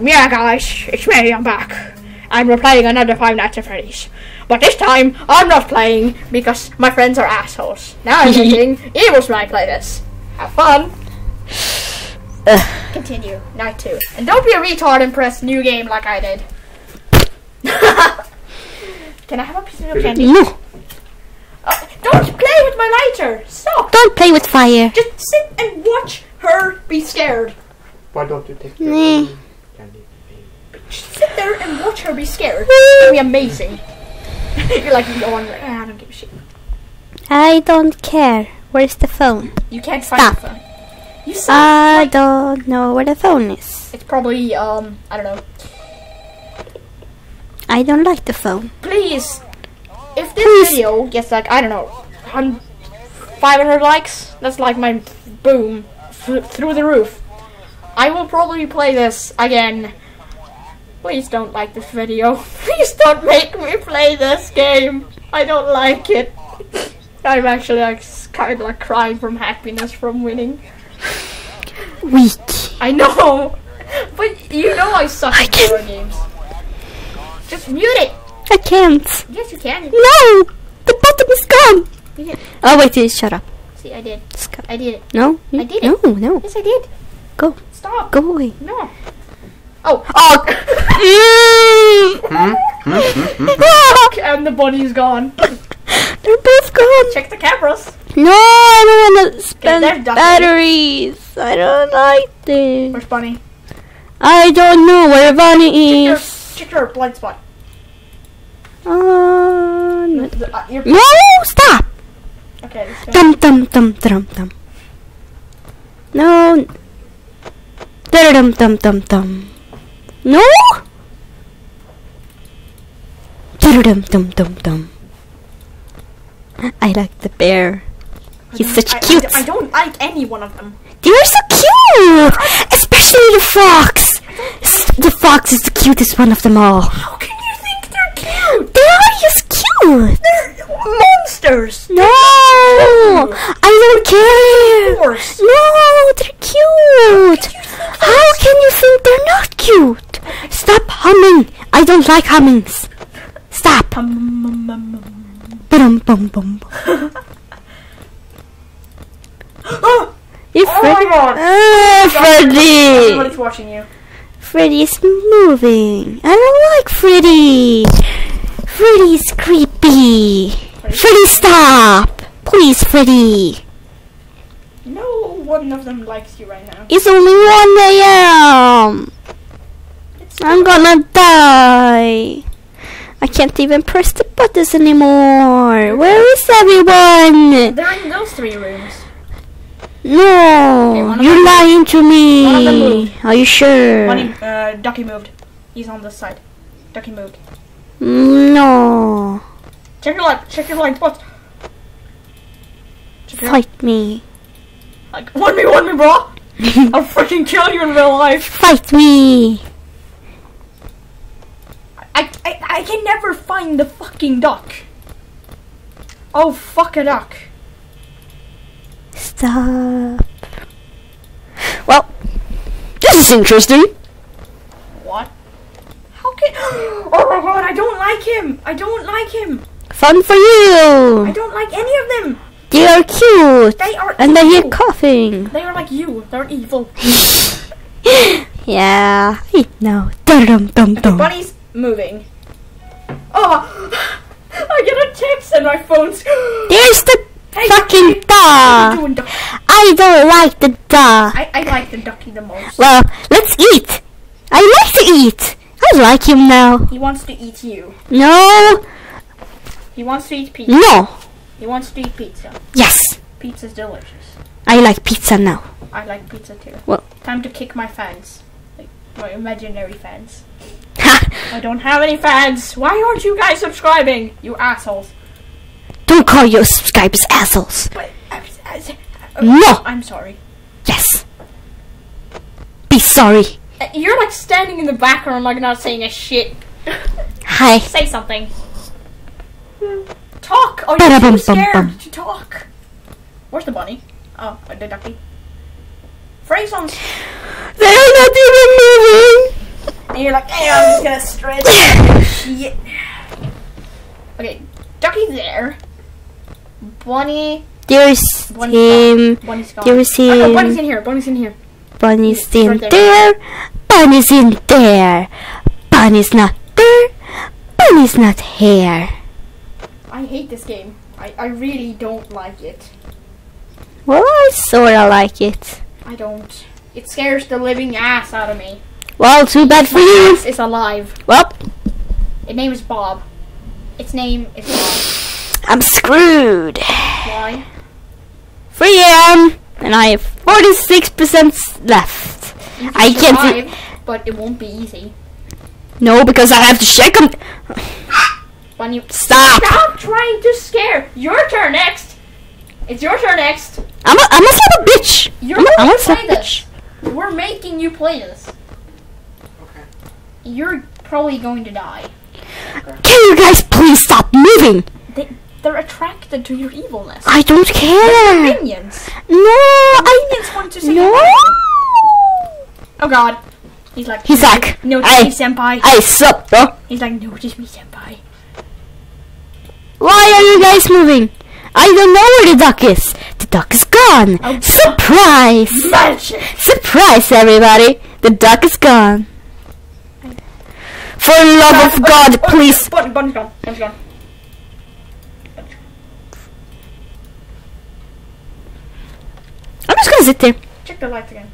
Yeah, guys, it's me. I'm back, and we're playing another Five Nights at Freddy's. But this time, I'm not playing because my friends are assholes. Now I'm thinking, Evil's might play this. Have fun. Continue. Night two. And don't be a retard and press new game like I did. Can I have a piece of your candy? No, Uh, don't play with my lighter. Stop. don't play with fire. Just sit and watch her be scared. Why don't you take your Nah. own candy? Just sit there and watch her be scared. It's gonna be amazing. You're like going, "Ah, I don't give a shit. I don't care. Where's the phone? You can't find Stop. the phone. You I like don't know where the phone is. it's probably um I don't know. I don't like the phone. Please, if this Please. video gets like I don't know, hun- 500 likes, that's like my boom th- through the roof. I will probably play this again. Please don't like this video. Please don't make me play this game. I don't like it. I'm actually like kind of like crying from happiness from winning. Weak. I know, but you know I suck I at horror games. Just mute it. I can't. Yes, you can. No! The bottom is gone! You. Oh, wait, uh, shut up. See, I did. I did it. No? I did No, no. Yes, I did. Go. Stop. Go away. No. Oh. Oh! and the bunny's gone. They're both gone. Check the cameras. No, I don't want to spend batteries. I don't like this. Where's Bunny? I don't know where Bunny Your, is. check your blind spot. Uh, no. The- uh, no, stop. okay. Dum dum dum dum dum. No. Dum dum dum dum. No. Dum dum dum dum. I like the bear. He's such I, cute. I, I don't like any one of them. They're so cute, especially the fox. The fox is the cutest one of them all. How can you think they're cute? They are just cute. They're monsters. No, I don't care. No, they're cute. How can you think they're not cute? Stop humming. I don't like hummings. Stop. Um, um, um, um. Bum bum bum. Oh, You Oh Freddy. my God. Ah, Freddy. everybody's watching you. Freddy is moving. I don't like Freddy. Freddy's creepy. Freddy, stop. Please, Freddy. No one of them likes you right now. It's only 1 a.m. I'm gonna die. I can't even press the buttons anymore. Where is everyone? They're in those three rooms. No, one of you're lying to one of them me. Are you sure? Bunny, uh, Ducky moved. He's on this side. Ducky moved. No. Check your light. Check your blind spots. Check your Fight me. like one me, one me, bro. I'll freaking kill you in real life. Fight me. I, I I can never find the fucking duck. Oh fuck a duck. Stop. Well, this is interesting. What? How can? Oh my god! I don't like him. I don't like him. Fun for you. I don't like any of them. They are cute. They are. And they hear coughing. They are like you. They're evil. yeah, know. Dum dum dum. Bunny's moving. Oh! I get a text and my phone's. There's the Hey, fucking Ducky, dog. doing? I don't like the dog. I, I like the ducky the most. Well, let's eat. I like to eat. I like him now. He wants to eat you. No, He wants to eat pizza. no. He wants to eat pizza. Yes, Pizza's delicious. I like pizza now. I like pizza too. Well- Time to kick my fans. Like, my imaginary fans. I don't have any fans. Why aren't you guys subscribing? You assholes. Don't call your subscribers assholes. But, uh, uh, uh, No. I'm sorry. Yes. Be sorry. Uh, You're like standing in the background, like not saying a shit. Hi. Say something. Talk. Are you too scared to talk? Where's the bunny? Oh, the ducky. Phrase on. They're not even moving. You're like, hey, I'm just gonna stretch. Shit. Okay, Ducky's there. Bunny, There's Bunny's him. gone. Bunny's gone. There's Oh, no, him. Bunny's in here. Bunny's in here. Bunny's in right there. there. Bunny's in there. Bunny's not there. Bunny's not here. I hate this game. I, I really don't like it. Well, I sorta like it. I don't. It scares the living ass out of me. Well, too bad for My you. is alive. Well, Its name is Bob. Its name is Bob. I'm screwed. Why? 3 a.m. Um, and I have 46% left. You I can can't see- but it won't be easy. No, because I have to check them. Bunny, Stop. stop trying to scare. Your turn next. It's your turn next. I'm a, I'm a a bitch. You're I'm a, I'm a slap a bitch. We're making you play this. Okay. You're probably going to die. Can you guys please stop moving? They, they're attracted to your evilness. I don't care. Minions. No, I want to say no. Oh god. He's like, He's like, notice I- me, senpai. I sup, bro. He's like, notice me, senpai. Why are you guys moving? I don't know where the duck is. The duck is gone. Oh. Surprise! Magic! Surprise, everybody! The duck is gone. For the love of God, Oh, please. Gone. Button's gone. I'm just gonna sit there. Check the lights again.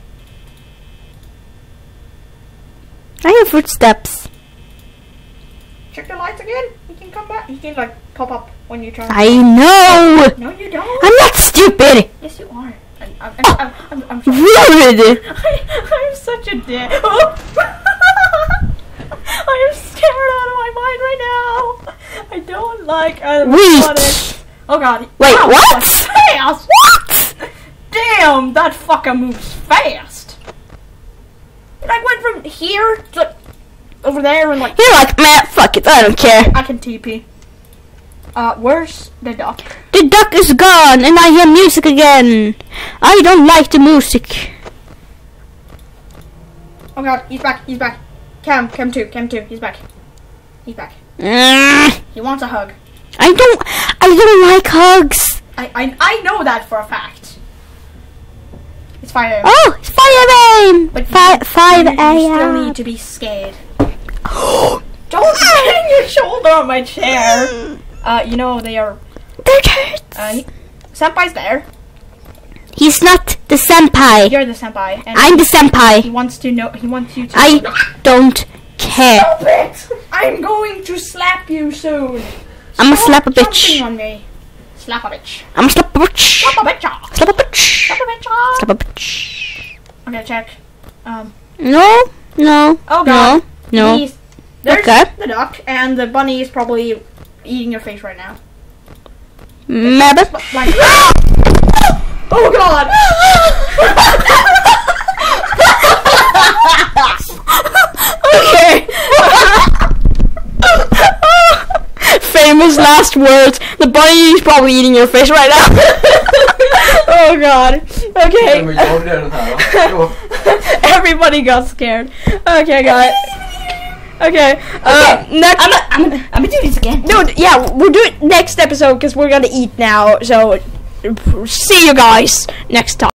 I hear footsteps. Check the lights again. You can come back. You can like pop up when you turn. I know. no, you don't. I'm not stupid. yes, you are. I'm, I'm, oh, I'm, I'm, I'm, I'm, sorry. Rude. I, I'm such a dick. Oh. I am scared out of my mind right now. I don't like animatronics. Wait. Oh god. Wait, Wow, what? Fast. What? Damn, that fucker moves fast. And I went from here to like, over there and like You're like, man, fuck it. I don't care. I can TP. Uh, where's the duck? The duck is gone, and I hear music again. I don't like the music. Oh god, he's back. He's back. Cam, Cam two, Cam two. He's back. He's back. He wants a hug. I don't. I don't like hugs. I I, I know that for a fact. It's fire. Oh, it's five a.m. But Five you- five you, you still need to be scared. Don't bang your shoulder on my chair. Uh, you know they are. That hurts. Uh, he, senpai's there. He's not the senpai. You're the senpai, and I'm the senpai. he wants to know. He wants you to. I don't care. Stop it! I'm going to slap you soon. I'm a Stop slap a jumping bitch. on me. Slap a bitch. I'm a slap a bitch. Slap a bitch. Slap a bitch. Slap a bitch. Slap a bitch. Okay, check. Um. No, no, Oh god. no, no. He's, there's Okay. the duck, and the bunny is probably eating your face right now. Maybe. Like. oh god. last words. The bunny is probably eating your face right now. oh god. Okay. Men jag gjorde den här. Jo. Everybody got scared. Okay, guys. Okay. Uh, next. I'm, gonna, I'm, I'm gonna do this again. No, yeah, we'll do it next episode because we're gonna eat now. So, see you guys next time.